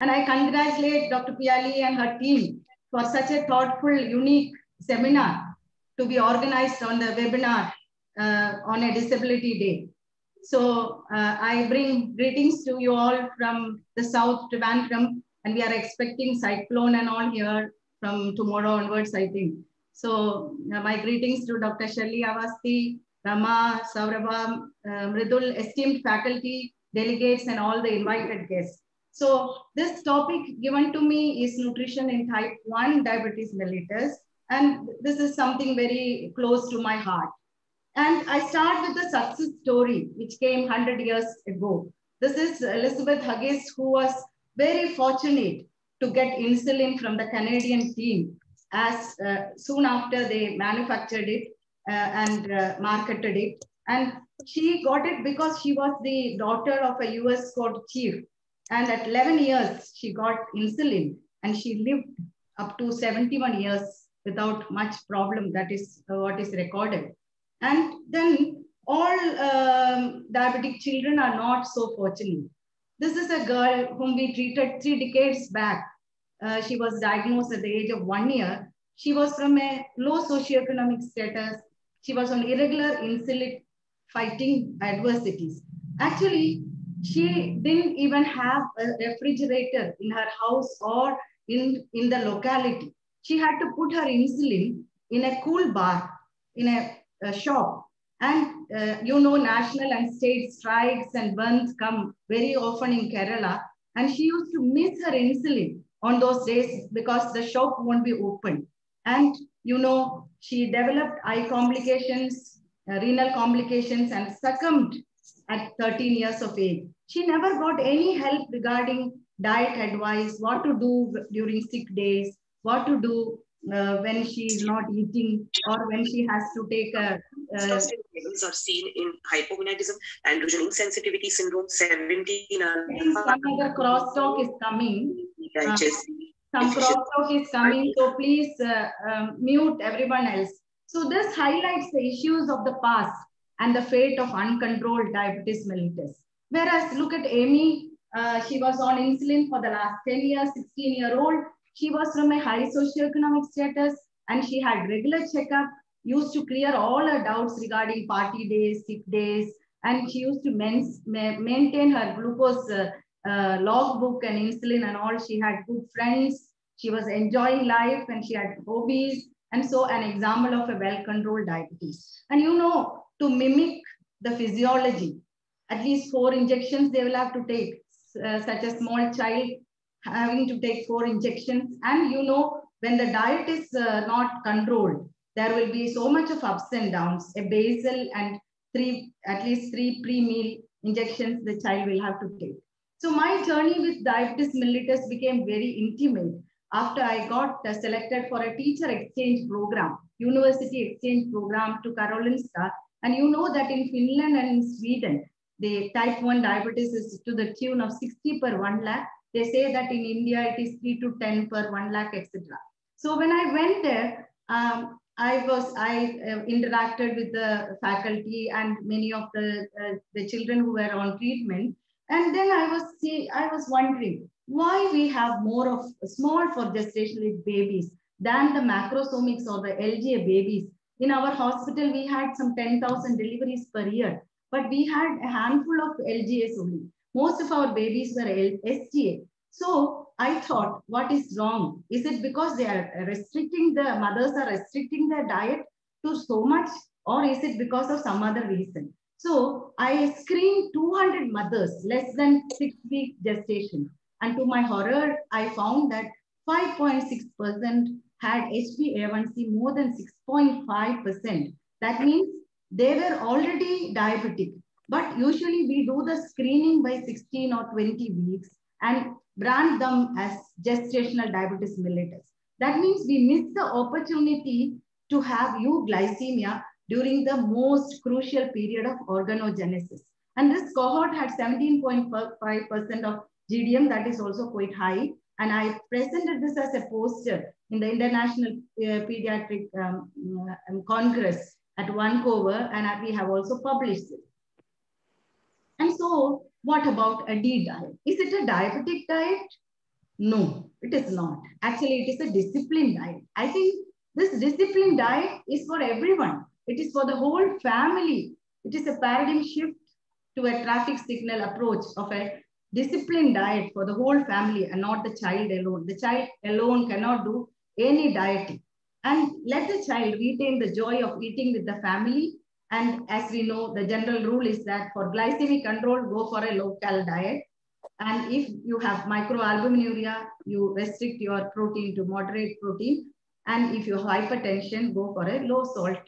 And I congratulate Dr. Piali and her team for such a thoughtful, unique seminar to be organized on the webinar uh, on a disability day. So uh, I bring greetings to you all from the south to Trivandrum, and we are expecting cyclone and all here from tomorrow onwards, I think. So uh, my greetings to Dr. Shelly Avasti, Rama, Saurabha, uh, Mridul, esteemed faculty, delegates, and all the invited guests. So this topic given to me is nutrition in type 1 diabetes mellitus. And this is something very close to my heart. And I start with the success story, which came 100 years ago. This is Elizabeth Hughes, who was very fortunate to get insulin from the Canadian team as uh, soon after they manufactured it uh, and uh, marketed it. And she got it because she was the daughter of a US court chief. And at 11 years, she got insulin and she lived up to 71 years without much problem. That is what is recorded. And then all um, diabetic children are not so fortunate. This is a girl whom we treated three decades back. Uh, she was diagnosed at the age of one year. She was from a low socioeconomic status. She was on irregular insulin fighting adversities. Actually, she didn't even have a refrigerator in her house or in, in the locality. She had to put her insulin in a cool bar, in a, a shop. And uh, you know, national and state strikes and burns come very often in Kerala. And she used to miss her insulin on those days because the shop won't be open. And you know, she developed eye complications, uh, renal complications, and succumbed at 13 years of age. She never got any help regarding diet advice, what to do during sick days, what to do uh, when she is not eating or when she has to take a. Uh, levels are seen in hypogonadism, androgen insensitivity syndrome, 17. some other crosstalk is coming. Uh, some crosstalk is coming, so please uh, um, mute everyone else. So this highlights the issues of the past and the fate of uncontrolled diabetes mellitus. Whereas look at Amy, uh, she was on insulin for the last 10 years, 16 year old. She was from a high socioeconomic status and she had regular checkup, used to clear all her doubts regarding party days, sick days, and she used to maintain her glucose uh, uh, logbook and insulin and all. She had good friends. She was enjoying life and she had hobbies. And so an example of a well-controlled diabetes. And you know, to mimic the physiology, at least four injections they will have to take, uh, such a small child having to take four injections. And you know, when the diet is uh, not controlled, there will be so much of ups and downs, a basal and three, at least three pre-meal injections the child will have to take. So my journey with diabetes mellitus became very intimate after I got uh, selected for a teacher exchange program, university exchange program to Karolinska. And you know that in Finland and in Sweden, the type 1 diabetes is to the tune of 60 per 1 lakh. They say that in India, it is 3 to 10 per 1 lakh, etc. So when I went there, um, I was I uh, interacted with the faculty and many of the uh, the children who were on treatment, and then I was see I was wondering why we have more of small for gestational babies than the macrosomics or the LGA babies. In our hospital, we had some 10,000 deliveries per year, but we had a handful of LGAs only. Most of our babies were SGA. So I thought, what is wrong? Is it because they are restricting, the mothers are restricting their diet to so much, or is it because of some other reason? So I screened 200 mothers, less than six week gestation. And to my horror, I found that 5.6% had HbA1c more than 6.5%. That means they were already diabetic. But usually we do the screening by 16 or 20 weeks and brand them as gestational diabetes mellitus. That means we miss the opportunity to have euglycemia during the most crucial period of organogenesis. And this cohort had 17.5% of GDM, that is also quite high. And I presented this as a poster in the International uh, Pediatric um, um, Congress at Vancouver, and we have also published it. And so, what about a D diet? Is it a diabetic diet? No, it is not. Actually, it is a disciplined diet. I think this disciplined diet is for everyone. It is for the whole family. It is a paradigm shift to a traffic signal approach of a disciplined diet for the whole family and not the child alone. The child alone cannot do any dieting. And let the child retain the joy of eating with the family. And as we know, the general rule is that for glycemic control, go for a low-cal diet. And if you have microalbuminuria, you restrict your protein to moderate protein. And if you have hypertension, go for a low salt.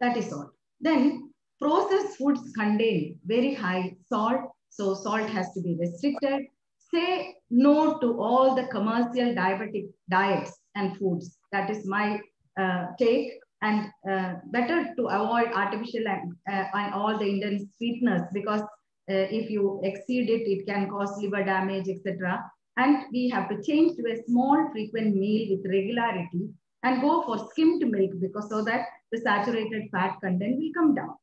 That is all. Then processed foods contain very high salt. So salt has to be restricted. Say no to all the commercial diabetic diets and foods. That is my uh, take. And uh, better to avoid artificial and, uh, and all the Indian sweeteners because uh, if you exceed it, it can cause liver damage, etc. And we have to change to a small frequent meal with regularity and go for skimmed milk because so that the saturated fat content will come down.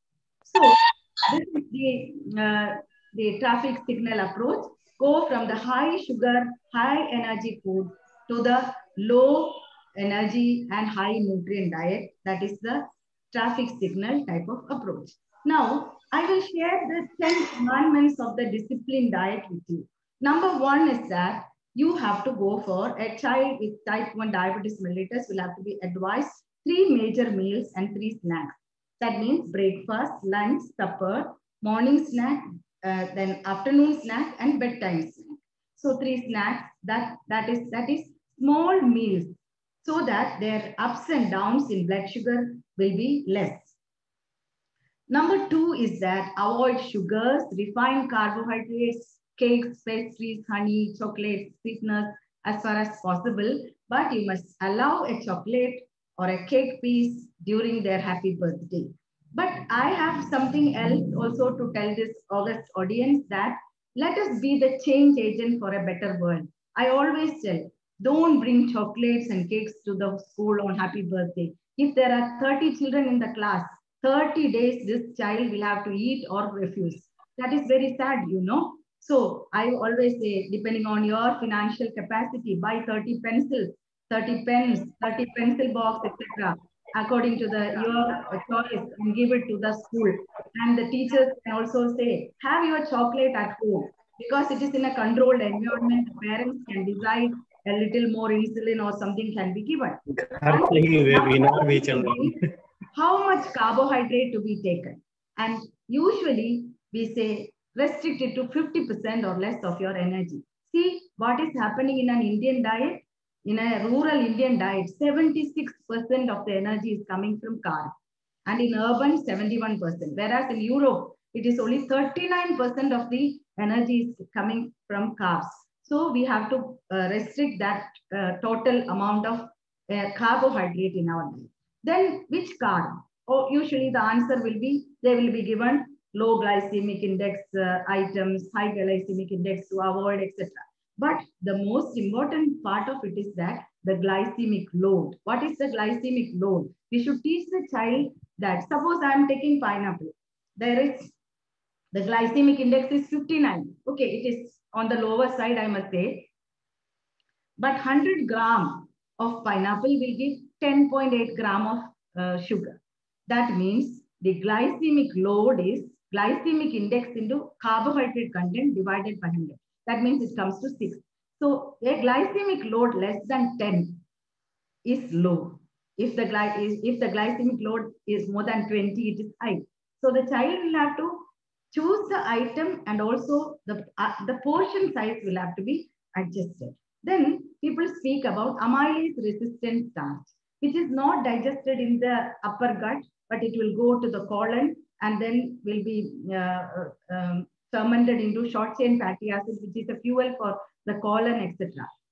So this is the, uh, the traffic signal approach. Go from the high sugar, high energy food to the low energy and high nutrient diet. That is the traffic signal type of approach. Now, I will share the 10 commandments of the discipline diet with you. Number one is that you have to go for a child with type 1 diabetes mellitus will have to be advised three major meals and three snacks. That means breakfast, lunch, supper, morning snack, uh, then afternoon snack and bedtime snack. So three snacks that, that, is, that is small meals so that their ups and downs in blood sugar will be less. Number two is that avoid sugars, refined carbohydrates, cakes, pastries, honey, chocolate, sweeteners as far as possible. But you must allow a chocolate or a cake piece during their happy birthday. But I have something else also to tell this August audience that let us be the change agent for a better world. I always tell, don't bring chocolates and cakes to the school on happy birthday. If there are 30 children in the class, 30 days this child will have to eat or refuse. That is very sad, you know. So I always say, depending on your financial capacity, buy 30 pencils, 30 pens, 30 pencil box, etc. According to the your choice and give it to the school. And the teachers can also say, have your chocolate at home because it is in a controlled environment. Parents can decide a little more insulin or something can be given. How much carbohydrate to be taken? And usually we say restricted to 50% or less of your energy. See what is happening in an Indian diet? In a rural Indian diet, 76% of the energy is coming from carbs. And in urban, 71%. Whereas in Europe, it is only 39% of the energy is coming from carbs. So we have to uh, restrict that uh, total amount of uh, carbohydrate in our diet. Then which carb? Oh, usually the answer will be, they will be given low glycemic index uh, items, high glycemic index to avoid, etc. But the most important part of it is that the glycemic load. What is the glycemic load? We should teach the child that suppose I am taking pineapple. There is the glycemic index is 59. Okay, it is on the lower side, I must say. But 100 gram of pineapple will give 10.8 gram of uh, sugar. That means the glycemic load is glycemic index into carbohydrate content divided by 100. That means it comes to 6. So a glycemic load less than 10 is low. If the, if the glycemic load is more than 20, it is high. So the child will have to choose the item and also the, uh, the portion size will have to be adjusted. Then people speak about amylase resistant starch, which is not digested in the upper gut, but it will go to the colon and then will be uh, um, fermented into short chain fatty acid, which is a fuel for the colon, etc.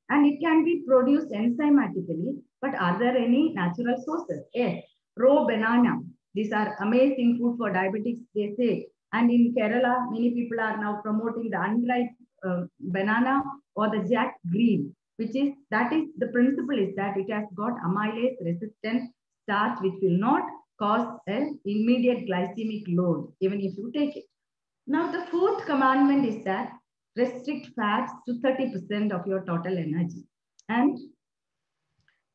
And it can be produced enzymatically, but are there any natural sources? Yes, raw banana. These are amazing food for diabetics, they say. And in Kerala, many people are now promoting the unripe uh, banana or the jack green, which is, that is, the principle is that it has got amylase resistant starch, which will not cause an immediate glycemic load, even if you take it. Now, the fourth commandment is that restrict fats to 30% of your total energy. And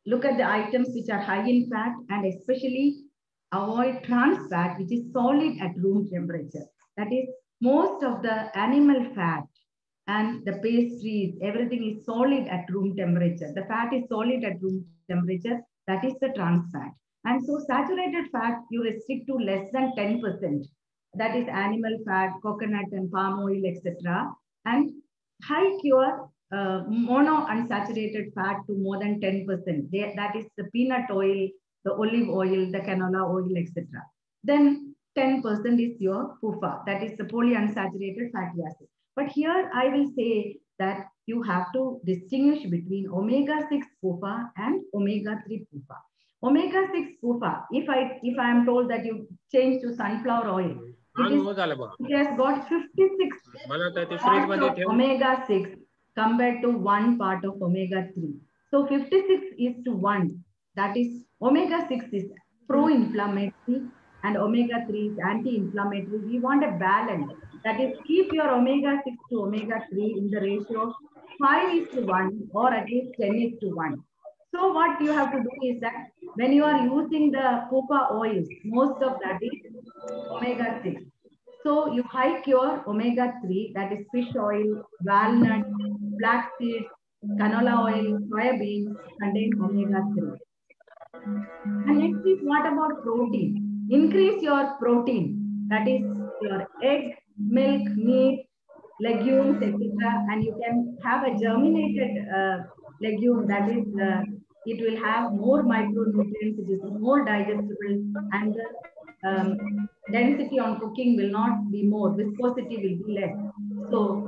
look at the items which are high in fat and especially avoid trans fat, which is solid at room temperature. That is, most of the animal fat and the pastries, everything is solid at room temperature. The fat is solid at room temperature. That is the trans fat. And so saturated fat, you restrict to less than 10%. That is animal fat, coconut and palm oil, etc. And high cure uh, mono unsaturated fat to more than 10%. They, that is the peanut oil, the olive oil, the canola oil, etc. Then 10% is your PUFA, that is the polyunsaturated fatty acid. But here I will say that you have to distinguish between omega-6 PUFA and omega-3 PUFA. Omega-6 PUFA, if I if I am told that you change to sunflower oil, it, is, it has got 56 parts of omega-6 compared to one part of omega-3. So 56 is to 1. That is omega-6 is pro-inflammatory and omega-3 is anti-inflammatory. We want a balance. That is, keep your omega-6 to omega-3 in the ratio of 5 is to 1 or at least 10 is to 1. So what you have to do is that when you are using the coca oils, most of that is omega-6. So you hike your omega-3, that is fish oil, walnut, black seeds, canola oil, soybeans contain omega-3. And next is what about protein? Increase your protein, that is your egg, milk, meat, legumes, etc. And you can have a germinated uh, legume that is, uh, it will have more micronutrients, it is more digestible, and the um, density on cooking will not be more, viscosity will be less. So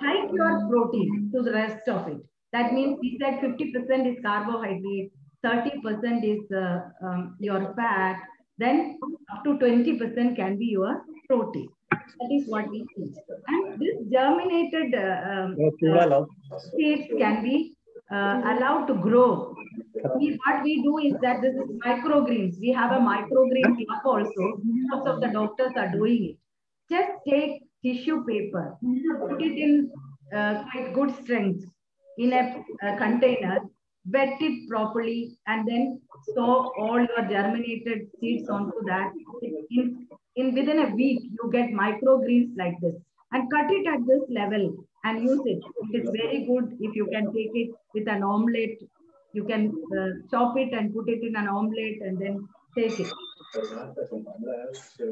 high your protein to the rest of it. That means we said 50% is carbohydrate, 30% is uh, um, your fat, then up to 20% can be your protein. That is what we teach. And this germinated uh, um, uh, seeds can be uh, allowed to grow. We, what we do is that this is microgreens. We have a microgreen club also. Most of the doctors are doing it. Just take tissue paper, put it in uh, quite good strength in a, a container, wet it properly, and then sow all your germinated seeds onto that. In, in within a week, you get microgreens like this, and cut it at this level and use it. It is very good if you can take it with an omelette. You can uh, chop it and put it in an omelette and then take it.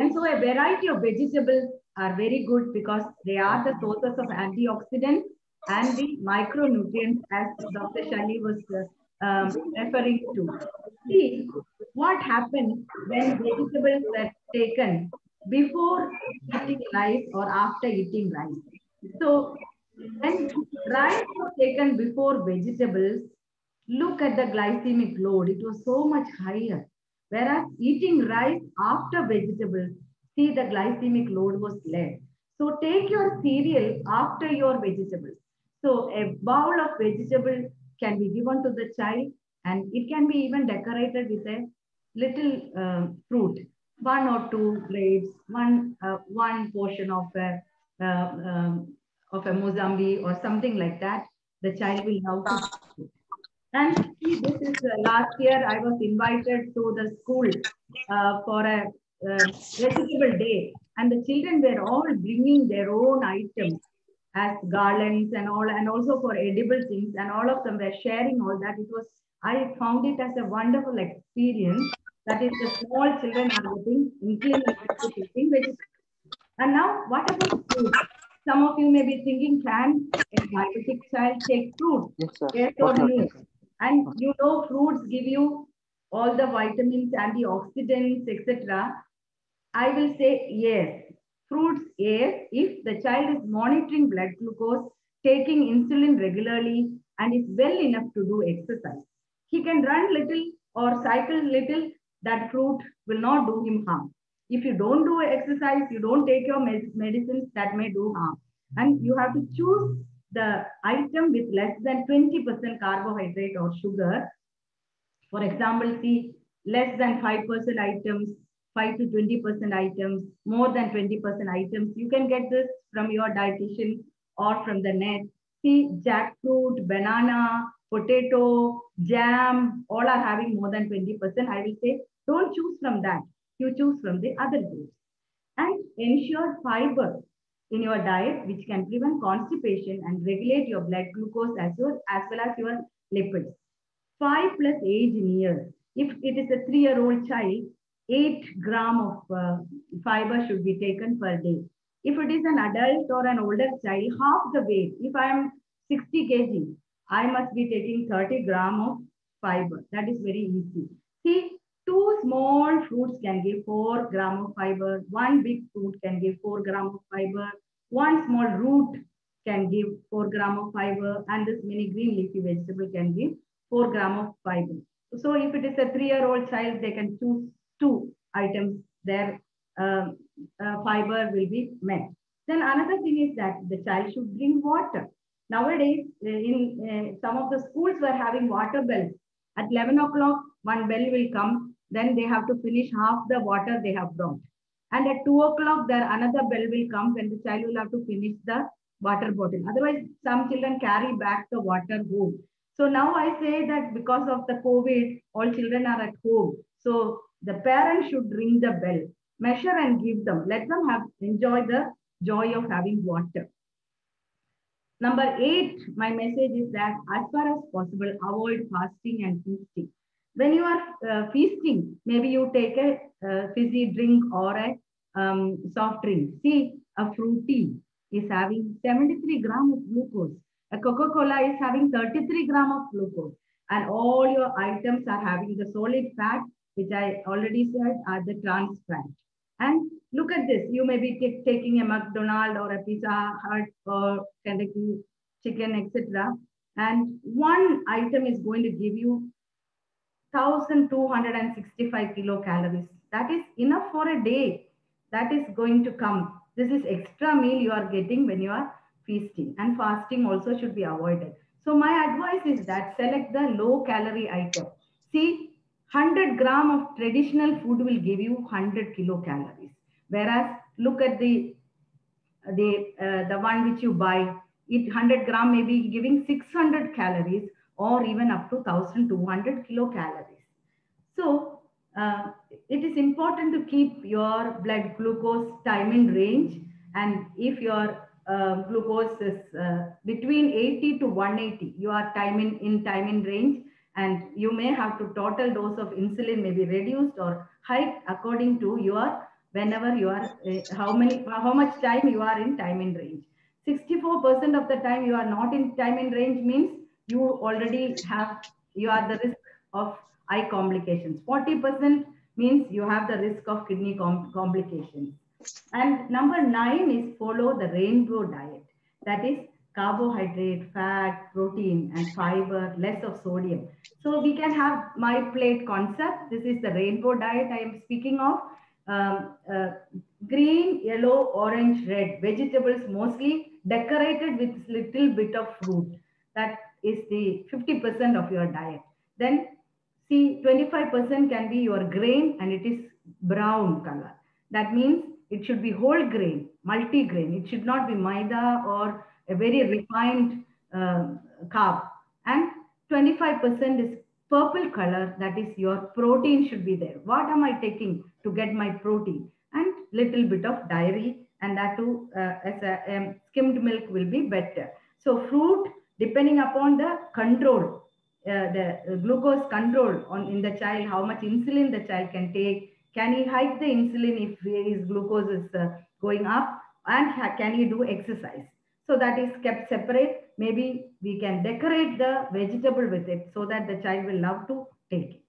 And so a variety of vegetables are very good because they are the sources of antioxidants and the micronutrients as Dr. Shali was uh, um, referring to. See what happens when vegetables are taken before eating rice or after eating rice. So when rice was taken before vegetables, look at the glycemic load. It was so much higher. Whereas eating rice after vegetables, see the glycemic load was less. So take your cereal after your vegetables. So a bowl of vegetable can be given to the child and it can be even decorated with a little uh, fruit, one or two grapes, one, uh, one portion of a, uh, um, of a mosambi or something like that. The child will love to and see, this is uh, last year I was invited to the school uh, for a uh, vegetable day, and the children were all bringing their own items as garlands and all, and also for edible things, and all of them were sharing all that. It was I found it as a wonderful experience. That is, the small children are getting inclined eating vegetables. And now, what about food? Some of you may be thinking, can a diabetic child take fruit? Yes, sir. Yes or no? And you know, fruits give you all the vitamins, and the antioxidants, etc. I will say yes. Fruits, yes, if the child is monitoring blood glucose, taking insulin regularly, and is well enough to do exercise. He can run little or cycle little, that fruit will not do him harm. If you don't do exercise, you don't take your med medicines, that may do harm. And you have to choose the item with less than 20% carbohydrate or sugar. For example, see less than 5% items, 5 to 20% items, more than 20% items. You can get this from your dietitian or from the net. See, jackfruit, banana, potato, jam, all are having more than 20%. I will say, don't choose from that. You choose from the other groups. And ensure fiber in your diet, which can prevent constipation and regulate your blood glucose as well as, well as your lipids. Five plus age in years. If it is a three-year-old child, eight gram of uh, fiber should be taken per day. If it is an adult or an older child, half the weight. If I am 60 kg, I must be taking 30 gram of fiber. That is very easy. See, two small fruits can give 4 gram of fiber. One big fruit can give 4 gram of fiber. One small root can give 4 gram of fiber. And this mini green leafy vegetable can give 4 gram of fiber. So if it is a three-year-old child, they can choose two items. Their uh, uh, fiber will be met. Then another thing is that the child should drink water. Nowadays, uh, in uh, some of the schools were having water bells. At 11 o'clock, one bell will come. Then they have to finish half the water they have brought. And at 2 o'clock, there another bell will come when the child will have to finish the water bottle. Otherwise, some children carry back the water home. So now I say that because of the COVID, all children are at home. So the parents should ring the bell, measure and give them. Let them have enjoy the joy of having water. Number eight, my message is that as far as possible, avoid fasting and feasting. When you are uh, feasting, maybe you take a fizzy drink or a um, soft drink. See, a Frooti is having 73 gram of glucose. A Coca-Cola is having 33 gram of glucose. And all your items are having the solid fat, which I already said are the trans fat. And look at this. You may be taking a McDonald's or a Pizza Hut or Kentucky chicken, etc. And one item is going to give you 1265 kilocalories. That is enough for a day. That is going to come. This is extra meal you are getting when you are feasting. And fasting also should be avoided. So my advice is that select the low calorie item. See, 100 gram of traditional food will give you 100 kilocalories. Whereas look at the the uh, the one which you buy, it 100 gram may be giving 600 calories or even up to 1200 kilocalories. So uh, it is important to keep your blood glucose time in range. And if your uh, glucose is uh, between 80 to 180, you are time in, in time in range, and you may have to total dose of insulin may be reduced or hiked according to your whenever you are uh, how many how much time you are in time in range. 64% of the time you are not in time in range means you already have you are the risk of eye complications. 40% means you have the risk of kidney com complications. And number 9 is follow the rainbow diet. That is carbohydrate, fat, protein, and fiber, less of sodium. So we can have my plate concept. This is the rainbow diet I am speaking of. Um, uh, green, yellow, orange, red. Vegetables mostly decorated with little bit of fruit. That is the 50% of your diet. Then see 25% can be your grain and it is brown color. That means it should be whole grain, multi-grain. It should not be maida or a very refined uh, carb. And 25% is purple color, that is your protein should be there. What am I taking to get my protein? And little bit of dairy and that too uh, as a um, skimmed milk will be better. So fruit, depending upon the control, uh, the glucose control on in the child, how much insulin the child can take, can he hike the insulin if his glucose is uh, going up, and can he do exercise? So that is kept separate. Maybe we can decorate the vegetable with it so that the child will love to take it.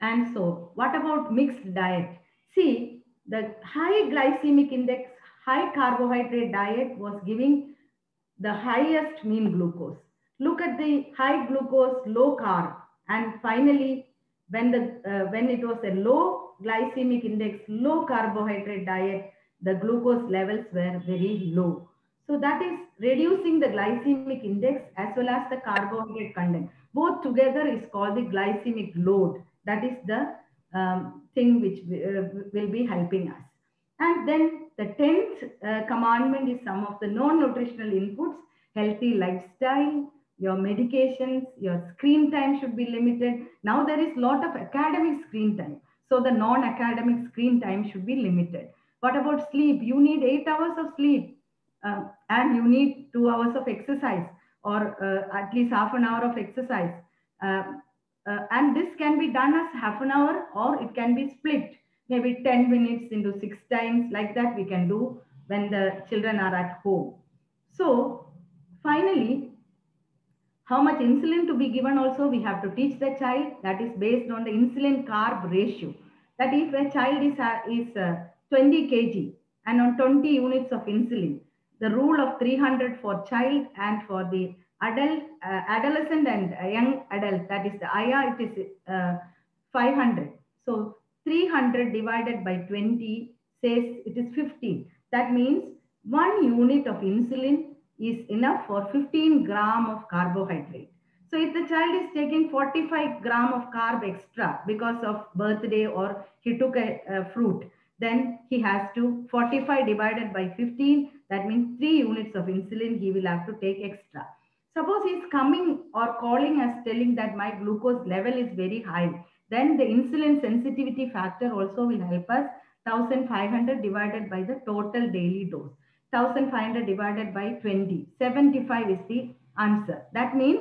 And so what about mixed diet? See, the high glycemic index, high carbohydrate diet was giving the highest mean glucose. Look at the high glucose, low carb. And finally, when, the, uh, when it was a low glycemic index, low carbohydrate diet, the glucose levels were very low. So that is reducing the glycemic index as well as the carbohydrate content. Both together is called the glycemic load. That is the um, thing which uh, will be helping us. And then The 10th uh, commandment is some of the non-nutritional inputs, healthy lifestyle, your medications, your screen time should be limited. Now there is lot of academic screen time. So the non-academic screen time should be limited. What about sleep? You need eight hours of sleep uh, and you need two hours of exercise or uh, at least half an hour of exercise. Uh, uh and this can be done as half an hour or it can be split, maybe 10 minutes into six times like that we can do when the children are at home. So finally, how much insulin to be given also we have to teach the child that is based on the insulin carb ratio. That if a child is, uh, is uh, 20 kg and on 20 units of insulin, the rule of 300 for child and for the adult, uh, adolescent and young adult, that is the IR, it is uh, 500. So 300 divided by 20 says it is 15. That means one unit of insulin is enough for 15 gram of carbohydrate. So if the child is taking 45 gram of carb extra because of birthday or he took a, a fruit, then he has to 45 divided by 15. That means three units of insulin he will have to take extra. Suppose he's coming or calling us telling that my glucose level is very high. Then the insulin sensitivity factor also will help us 1500 divided by the total daily dose. 1500 divided by 20. 75 is the answer. That means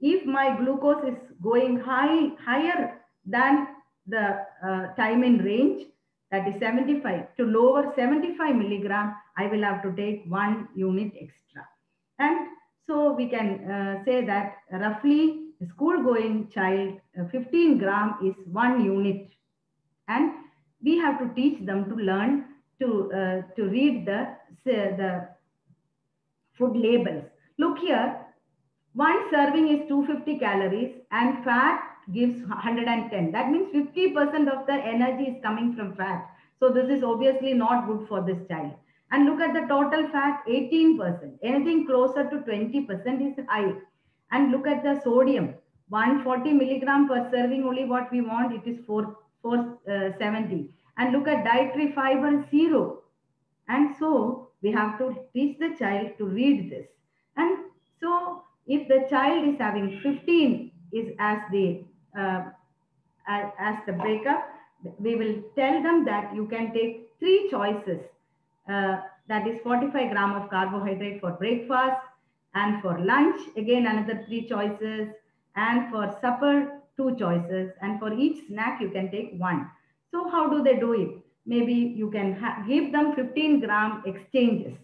if my glucose is going high, higher than the uh, time in range, that is 75, to lower 75 milligram, I will have to take one unit extra. And so we can uh, say that roughly school going child, uh, 15 gram is one unit. And we have to teach them to learn to, uh, to read the, the food labels. Look here, one serving is 250 calories and fat gives 110. That means 50% of the energy is coming from fat. So this is obviously not good for this child. And look at the total fat, 18%. Anything closer to 20% is high. And look at the sodium, 140 milligram per serving only what we want, it is 4, 470. Uh, and look at dietary fiber zero. And so we have to teach the child to read this. And so if the child is having 15 is as the uh, as, as the breakup, we will tell them that you can take three choices. Uh, that is 45 gram of carbohydrate for breakfast and for lunch, again, another three choices and for supper, two choices. And for each snack, you can take one. So how do they do it? Maybe you can give them 15 gram exchanges.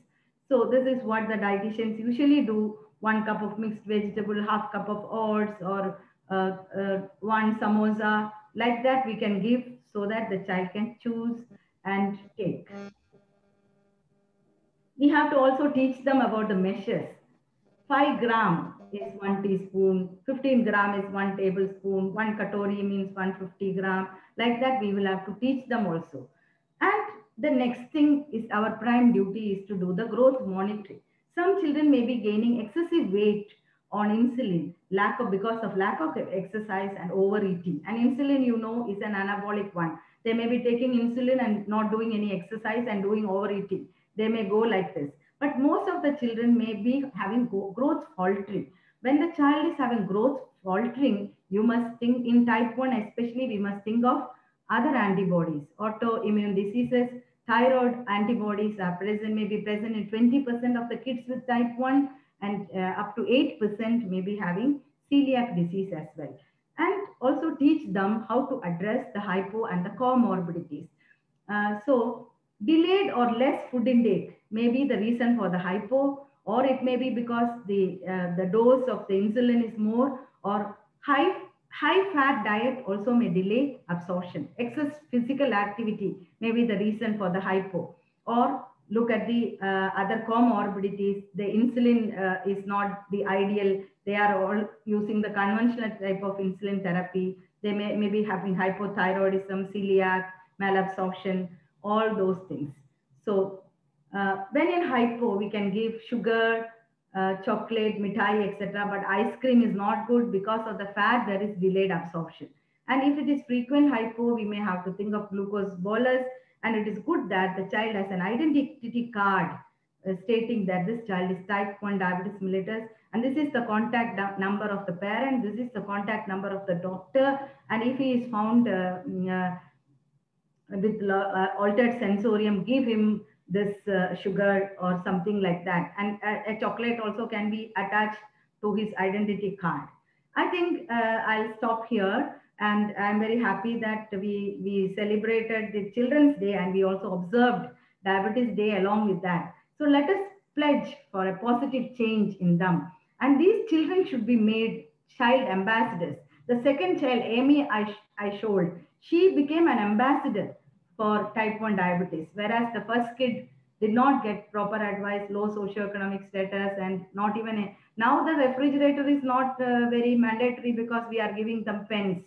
So this is what the dietitians usually do. One cup of mixed vegetable, half cup of oats or Uh, uh, one samosa. Like that we can give so that the child can choose and take. We have to also teach them about the measures. 5 gram is 1 teaspoon, 15 gram is 1 tablespoon, 1 katori means 150 gram, like that, we will have to teach them also. And the next thing is our prime duty is to do the growth monitoring. Some children may be gaining excessive weight on insulin lack of because of lack of exercise and overeating. And insulin you know is an anabolic one. They may be taking insulin and not doing any exercise and doing overeating. They may go like this. But most of the children may be having growth faltering. When the child is having growth faltering you must think in type 1 especially we must think of other antibodies autoimmune diseases thyroid antibodies are present may be present in 20% of the kids with type 1 and uh, up to 8% may be having celiac disease as well and also teach them how to address the hypo and the comorbidities uh, so delayed or less food intake may be the reason for the hypo or it may be because the uh, the dose of the insulin is more or high, high fat diet also may delay absorption. Excess physical activity may be the reason for the hypo. Or look at the uh, other comorbidities. The insulin uh, is not the ideal. They are all using the conventional type of insulin therapy. They may, may be having hypothyroidism, celiac, malabsorption, all those things. So uh, when in hypo, we can give sugar, uh, chocolate, mithai, etc. But ice cream is not good because of the fat, there is delayed absorption. And if it is frequent hypo, we may have to think of glucose bolus And it is good that the child has an identity card uh, stating that this child is type 1 diabetes mellitus. And this is the contact number of the parent. This is the contact number of the doctor. And if he is found uh, mm, uh with uh, altered sensorium, give him this uh, sugar or something like that. And a, a, chocolate also can be attached to his identity card. I think uh, I'll stop here. And I'm very happy that we, we celebrated the Children's Day and we also observed Diabetes Day along with that. So let us pledge for a positive change in them. And these children should be made child ambassadors. The second child, Amy, I, I showed, she became an ambassador for type 1 diabetes, whereas the first kid did not get proper advice, low socioeconomic status, and not even a, now the refrigerator is not uh, very mandatory because we are giving them pens.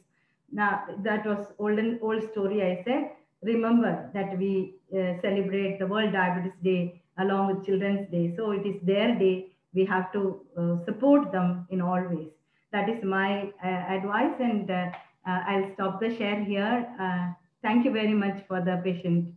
Now that was old and old story. I said, remember that we uh, celebrate the World Diabetes Day along with Children's Day. So it is their day. We have to uh, support them in all ways. That is my uh, advice, and uh, uh, I'll stop the share here. Thank you very much for the patient